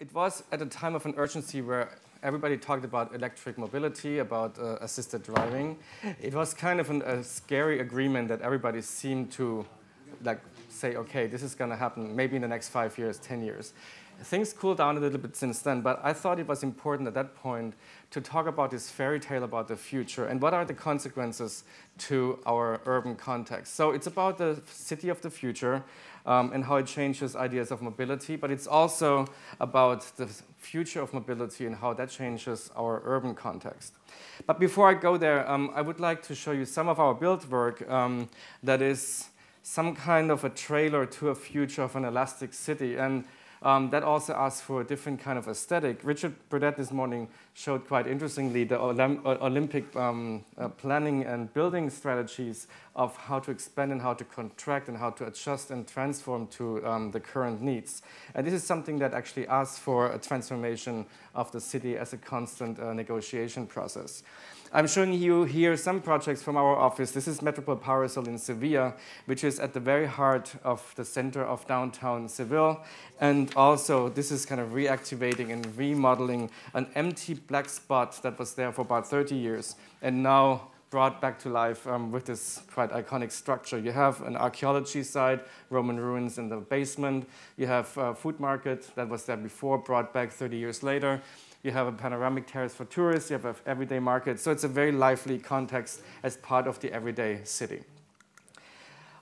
it was at a time of an urgency where everybody talked about electric mobility, about uh, assisted driving. It was kind of an, a scary agreement that everybody seemed to like say, okay, this is going to happen maybe in the next five years, 10 years. Things cooled down a little bit since then, but I thought it was important at that point to talk about this fairy tale about the future and what are the consequences to our urban context. So it's about the city of the future um, and how it changes ideas of mobility, but it's also about the future of mobility and how that changes our urban context. But before I go there, um, I would like to show you some of our build work um, that is some kind of a trailer to a future of an elastic city. And um, that also asks for a different kind of aesthetic. Richard Burdett this morning showed quite interestingly the Olymp Olympic um, uh, planning and building strategies of how to expand and how to contract and how to adjust and transform to um, the current needs. And this is something that actually asks for a transformation of the city as a constant uh, negotiation process. I'm showing you here some projects from our office. This is Metropol Parasol in Sevilla, which is at the very heart of the center of downtown Seville. And also, this is kind of reactivating and remodeling an empty black spot that was there for about 30 years and now brought back to life um, with this quite iconic structure. You have an archaeology site, Roman ruins in the basement. You have a food market that was there before, brought back 30 years later. You have a panoramic terrace for tourists. You have an everyday market. So it's a very lively context as part of the everyday city.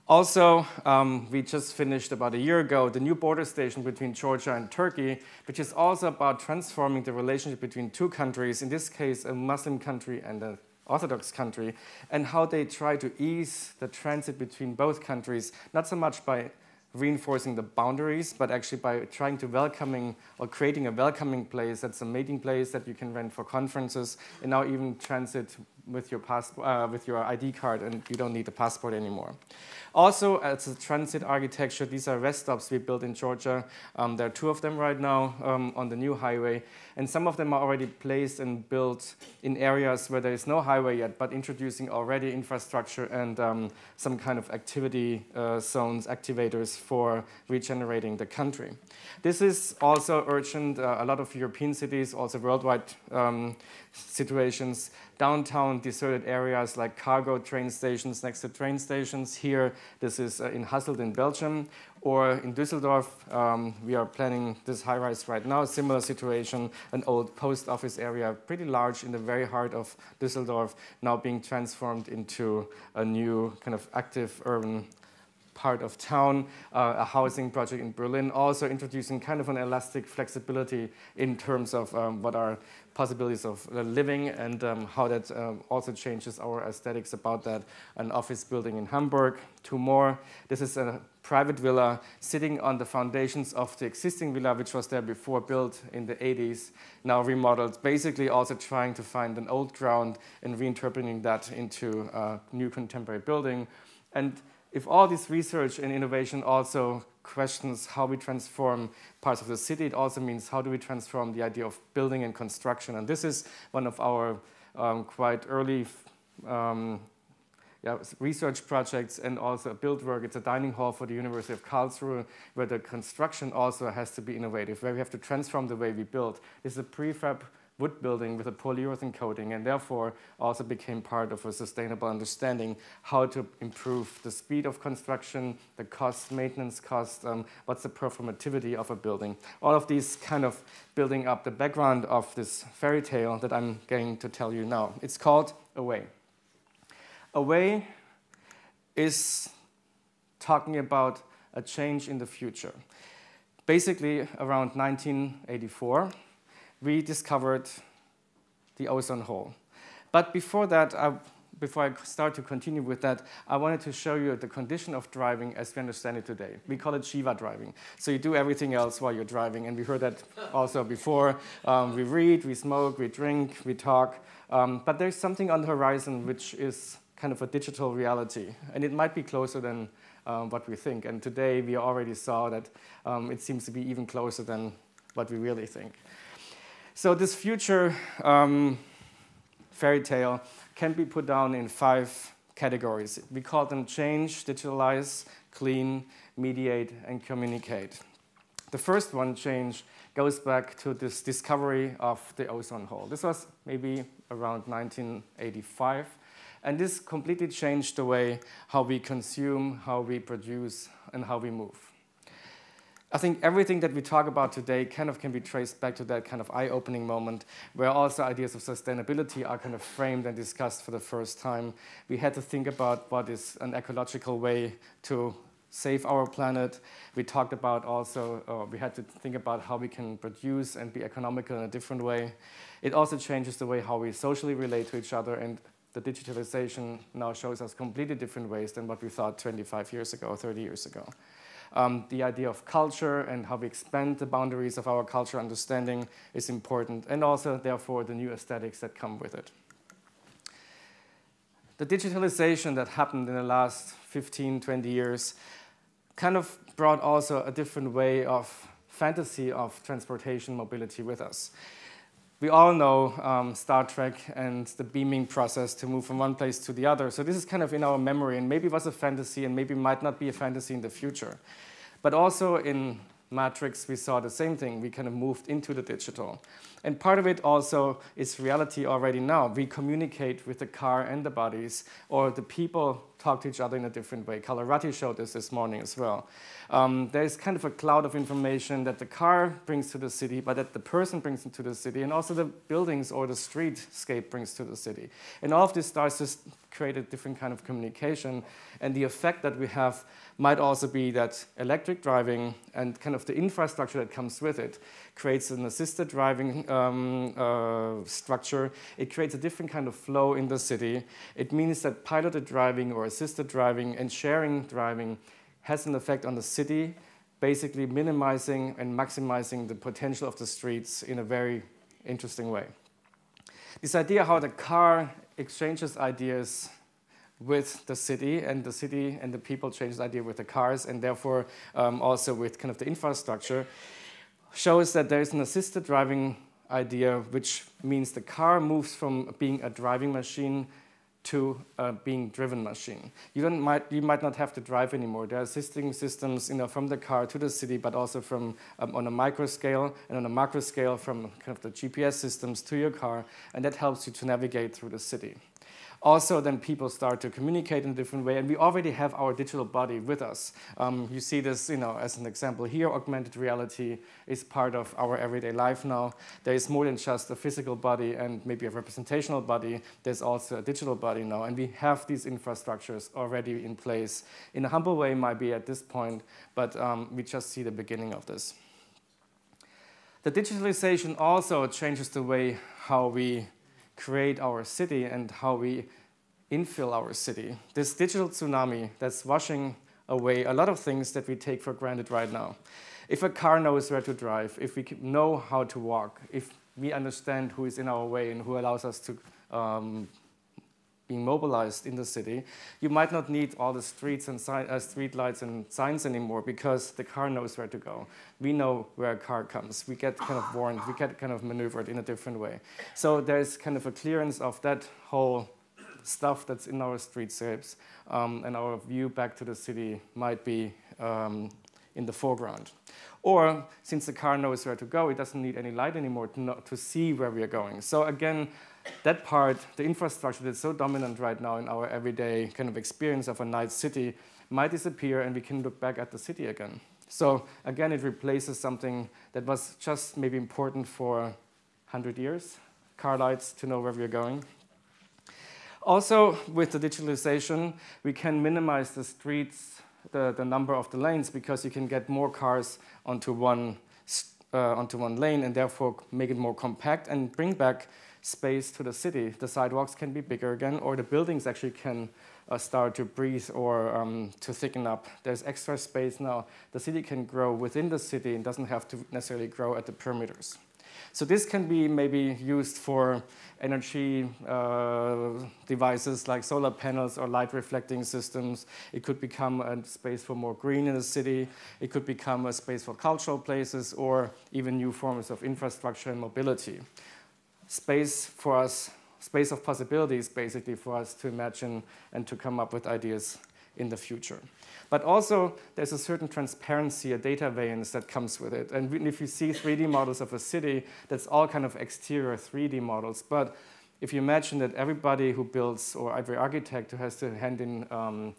Also, um, we just finished about a year ago the new border station between Georgia and Turkey, which is also about transforming the relationship between two countries, in this case, a Muslim country and an Orthodox country, and how they try to ease the transit between both countries, not so much by reinforcing the boundaries, but actually by trying to welcoming or creating a welcoming place that's a meeting place that you can rent for conferences, and now even transit with your passport, uh, with your ID card, and you don't need a passport anymore. Also, as a transit architecture, these are rest stops we built in Georgia. Um, there are two of them right now um, on the new highway, and some of them are already placed and built in areas where there is no highway yet, but introducing already infrastructure and um, some kind of activity uh, zones, activators for regenerating the country. This is also urgent. Uh, a lot of European cities, also worldwide um, situations, downtown deserted areas like cargo train stations next to train stations. Here, this is uh, in Hasselt in Belgium. Or in Düsseldorf, um, we are planning this high rise right now, similar situation, an old post office area, pretty large in the very heart of Düsseldorf, now being transformed into a new kind of active urban part of town, uh, a housing project in Berlin, also introducing kind of an elastic flexibility in terms of um, what are possibilities of uh, living and um, how that um, also changes our aesthetics about that. An office building in Hamburg, two more. This is a private villa sitting on the foundations of the existing villa, which was there before, built in the 80s, now remodeled, basically also trying to find an old ground and reinterpreting that into a new contemporary building. And if all this research and innovation also questions how we transform parts of the city, it also means how do we transform the idea of building and construction. And this is one of our um, quite early um, yeah, research projects and also build work. It's a dining hall for the University of Karlsruhe where the construction also has to be innovative, where we have to transform the way we build. This is a prefab wood building with a polyurethane coating and therefore also became part of a sustainable understanding how to improve the speed of construction, the cost, maintenance cost, um, what's the performativity of a building. All of these kind of building up the background of this fairy tale that I'm going to tell you now. It's called Away. Away is talking about a change in the future. Basically, around 1984, we discovered the ozone hole. But before that, I, before I start to continue with that, I wanted to show you the condition of driving as we understand it today. We call it Shiva driving. So you do everything else while you're driving, and we heard that also before. Um, we read, we smoke, we drink, we talk, um, but there's something on the horizon which is kind of a digital reality, and it might be closer than um, what we think. And today we already saw that um, it seems to be even closer than what we really think. So this future um, fairy tale can be put down in five categories. We call them change, digitalize, clean, mediate, and communicate. The first one change goes back to this discovery of the ozone hole. This was maybe around 1985. And this completely changed the way how we consume, how we produce, and how we move. I think everything that we talk about today kind of can be traced back to that kind of eye-opening moment where also ideas of sustainability are kind of framed and discussed for the first time. We had to think about what is an ecological way to save our planet. We talked about also, we had to think about how we can produce and be economical in a different way. It also changes the way how we socially relate to each other and the digitalization now shows us completely different ways than what we thought 25 years ago, 30 years ago. Um, the idea of culture and how we expand the boundaries of our culture understanding is important, and also, therefore, the new aesthetics that come with it. The digitalization that happened in the last 15, 20 years kind of brought also a different way of fantasy of transportation mobility with us. We all know um, Star Trek and the beaming process to move from one place to the other. So this is kind of in our memory, and maybe was a fantasy, and maybe might not be a fantasy in the future. But also in Matrix, we saw the same thing. We kind of moved into the digital. And part of it also is reality already now. We communicate with the car and the bodies, or the people talk to each other in a different way. Carlo Ratti showed this this morning as well. Um, there's kind of a cloud of information that the car brings to the city, but that the person brings into the city, and also the buildings or the streetscape brings to the city. And all of this starts to create a different kind of communication. And the effect that we have might also be that electric driving and kind of the infrastructure that comes with it creates an assisted driving um, uh, structure. It creates a different kind of flow in the city. It means that piloted driving or assisted driving and sharing driving has an effect on the city, basically minimizing and maximizing the potential of the streets in a very interesting way. This idea how the car exchanges ideas with the city, and the city and the people change the idea with the cars, and therefore um, also with kind of the infrastructure, shows that there is an assisted driving idea, which means the car moves from being a driving machine to a being driven machine. You, don't might, you might not have to drive anymore. There are assisting systems you know, from the car to the city, but also from um, on a micro scale and on a macro scale from kind of the GPS systems to your car, and that helps you to navigate through the city. Also, then people start to communicate in a different way, and we already have our digital body with us. Um, you see this, you know, as an example here. Augmented reality is part of our everyday life now. There is more than just a physical body and maybe a representational body. There's also a digital body now, and we have these infrastructures already in place. In a humble way, might be at this point, but um, we just see the beginning of this. The digitalization also changes the way how we create our city and how we infill our city. This digital tsunami that's washing away a lot of things that we take for granted right now. If a car knows where to drive, if we know how to walk, if we understand who is in our way and who allows us to um, being mobilized in the city, you might not need all the streets and uh, street lights and signs anymore because the car knows where to go. We know where a car comes. We get kind of warned. We get kind of maneuvered in a different way. So there's kind of a clearance of that whole stuff that's in our streetscapes, um, and our view back to the city might be um, in the foreground. Or since the car knows where to go, it doesn't need any light anymore to, know, to see where we are going. So again, that part, the infrastructure that's so dominant right now in our everyday kind of experience of a night city might disappear and we can look back at the city again. So again, it replaces something that was just maybe important for 100 years, car lights to know where we're going. Also, with the digitalization, we can minimize the streets, the, the number of the lanes, because you can get more cars onto one, uh, onto one lane and therefore make it more compact and bring back space to the city. The sidewalks can be bigger again, or the buildings actually can uh, start to breathe or um, to thicken up. There's extra space now. The city can grow within the city and doesn't have to necessarily grow at the perimeters. So this can be maybe used for energy uh, devices like solar panels or light reflecting systems. It could become a space for more green in the city. It could become a space for cultural places or even new forms of infrastructure and mobility space for us, space of possibilities basically for us to imagine and to come up with ideas in the future. But also, there's a certain transparency, a data variance that comes with it. And if you see 3D models of a city, that's all kind of exterior 3D models. But if you imagine that everybody who builds, or every architect who has to hand in um,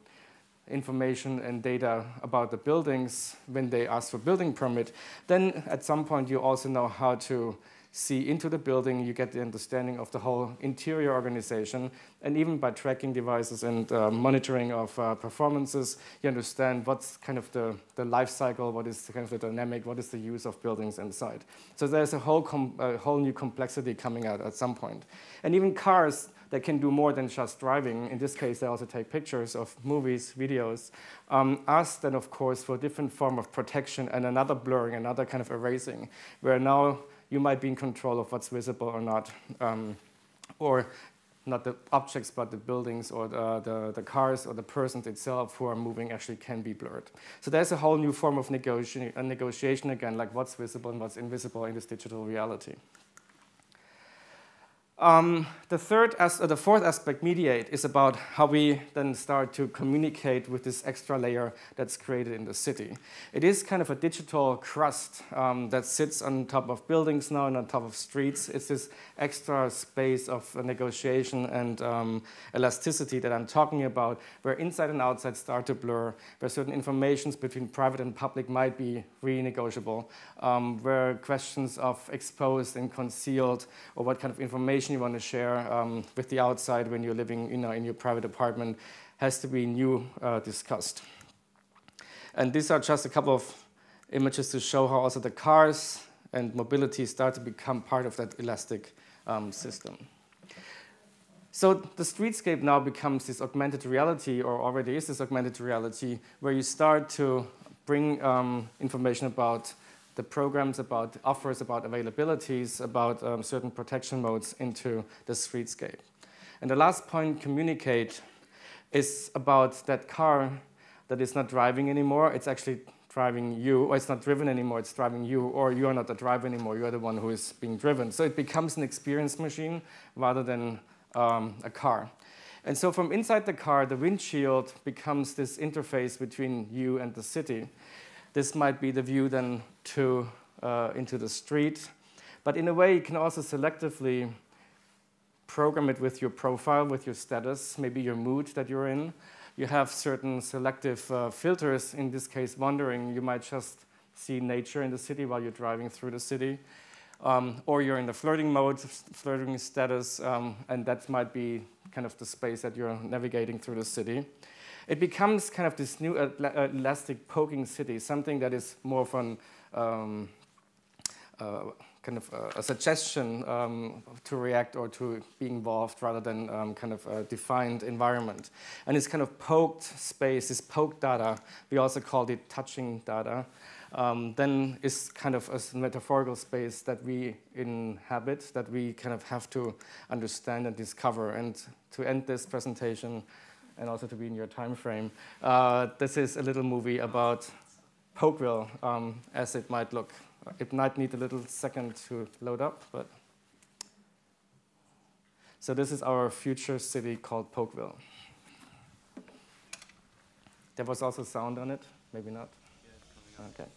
information and data about the buildings when they ask for building permit, then at some point you also know how to see into the building, you get the understanding of the whole interior organization, and even by tracking devices and uh, monitoring of uh, performances, you understand what's kind of the, the life cycle, what is kind of the dynamic, what is the use of buildings inside. So there's a whole, a whole new complexity coming out at some point. And even cars, that can do more than just driving. In this case, they also take pictures of movies, videos. Um, ask then, of course, for a different form of protection and another blurring, another kind of erasing, where now you might be in control of what's visible or not. Um, or not the objects, but the buildings or the, the, the, cars or the persons itself who are moving actually can be blurred. So there's a whole new form of negotiation, negotiation again, like what's visible and what's invisible in this digital reality. Um, the, third as, uh, the fourth aspect, mediate, is about how we then start to communicate with this extra layer that's created in the city. It is kind of a digital crust um, that sits on top of buildings now and on top of streets. It's this extra space of negotiation and um, elasticity that I'm talking about, where inside and outside start to blur, where certain informations between private and public might be renegotiable, um, where questions of exposed and concealed or what kind of information information you want to share um, with the outside when you're living you know, in your private apartment has to be new uh, discussed. And these are just a couple of images to show how also the cars and mobility start to become part of that elastic um, system. So the streetscape now becomes this augmented reality, or already is this augmented reality, where you start to bring um, information about the programs about offers about availabilities, about um, certain protection modes into the streetscape. And the last point, communicate, is about that car that is not driving anymore. It's actually driving you, or it's not driven anymore, it's driving you, or you are not the driver anymore, you are the one who is being driven. So it becomes an experience machine rather than um, a car. And so from inside the car, the windshield becomes this interface between you and the city. This might be the view then to, uh, into the street. But in a way, you can also selectively program it with your profile, with your status, maybe your mood that you're in. You have certain selective uh, filters, in this case, wandering. You might just see nature in the city while you're driving through the city. Um, or you're in the flirting mode, flirting status, um, and that might be kind of the space that you're navigating through the city it becomes kind of this new elastic poking city, something that is more of an um, uh, kind of a, a suggestion um, to react or to be involved rather than um, kind of a defined environment. And this kind of poked space, this poked data, we also called it touching data, um, then is kind of a metaphorical space that we inhabit, that we kind of have to understand and discover. And to end this presentation, and also to be in your time frame. Uh, this is a little movie about Pokeville, um, as it might look. It might need a little second to load up, but. So this is our future city called Pokeville. There was also sound on it, maybe not. Yeah, okay.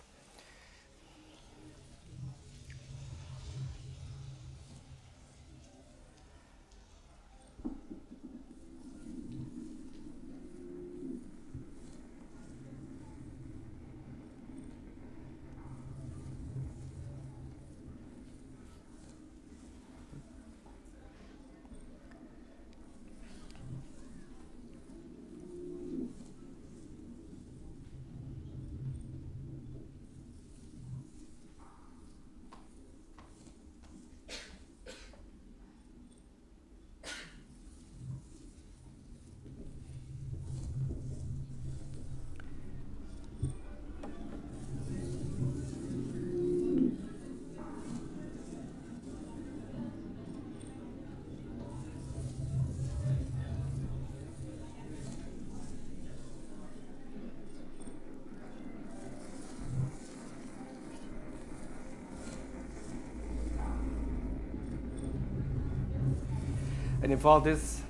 And if all this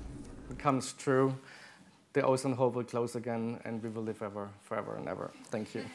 becomes true, the ozone hole will close again and we will live ever, forever and ever. Thank you.